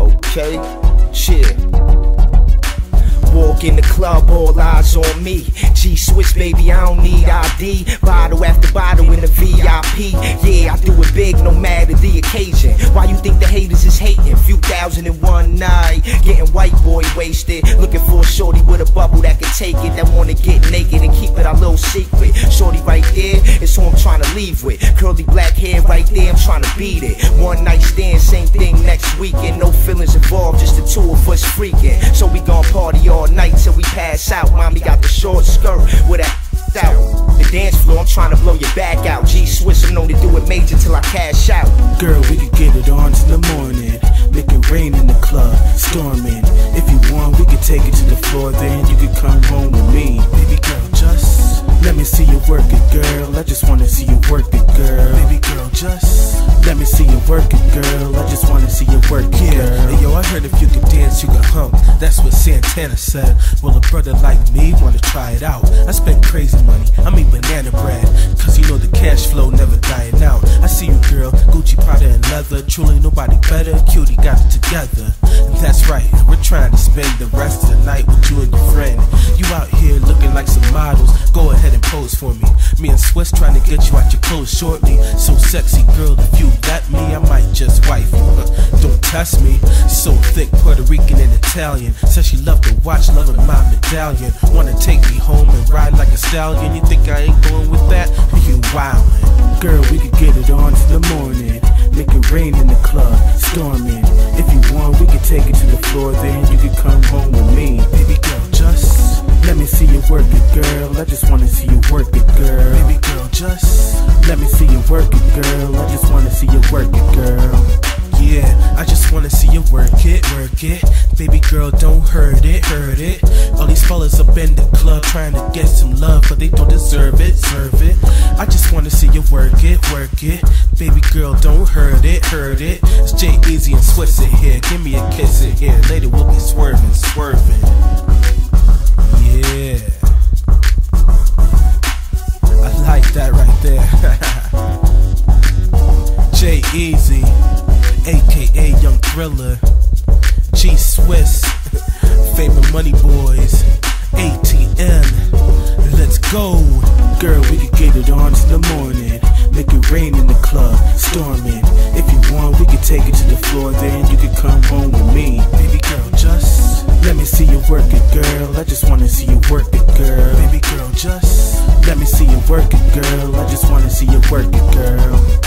Okay, shit. In the club, all eyes on me. G Swiss, baby, I don't need ID. Bottle after bottle in the VIP. Yeah, I do it big no matter the occasion. Why you think the haters is hating? Few thousand in one night. Getting white boy wasted. Looking for a shorty with a bubble that can take it. That wanna get naked and keep it a little secret. Shorty right there is who I'm trying to leave with. Curly black hair right there, I'm trying to beat it. One night stand, same thing next weekend. No feelings involved, just the two of us freaking. So we gon' party all night till we pass out. Mommy got the short skirt with that out. The dance floor, I'm trying to blow your back out. G Swiss, I'm known to do it major till I cash out. Girl, we could get it on till the morning. Make it rain in the club, storming. If you want, we could take it to the floor, then you could come home with me. Baby girl, just let me see you work it, girl. I just wanna see you work it, girl. Baby girl, just me see you work it, girl. I just wanna see you work. Hey, yo, I heard if you could dance, you could hump. That's what Santana said. Well, a brother like me wanna try it out. I spend crazy money, I mean banana bread. Cause you know the cash flow never dying out. I see you, girl, Gucci, Prada, and leather. Truly nobody better. Cutie got it together. And that's right, we're trying to spend the rest of the night with you and your friend. Swiss trying to get you out your clothes shortly. So sexy, girl, if you let me, I might just wife you. Uh, Don't test me. So thick, Puerto Rican and Italian. Says she love to watch, loving my medallion. Wanna take me home and ride like a stallion. You think I ain't going with that? You wildin'. Girl, we could get it on till the morning. Make it rain in the club, storming. If you want, we could take it to the floor, then you could come home just let me see you work it, girl. I just wanna see you work it, girl. Yeah, I just wanna see you work it, work it. Baby girl, don't hurt it, hurt it. All these fellas up in the club trying to get some love, but they don't deserve it, serve it. I just wanna see you work it, work it. Baby girl, don't hurt it, hurt it. It's J Easy and Swiss it here. Give me a kiss it here. Later we'll be swerving, swerving. Thriller, G Swiss, Favorite Money Boys, ATM. Let's go. Girl, we could get it on till the morning. Make it rain in the club, storming. If you want, we could take it to the floor, then you could come home with me. Baby girl, just let me see you work it, girl. I just wanna see you work it, girl. Baby girl, just let me see you work it, girl. I just wanna see you work it, girl.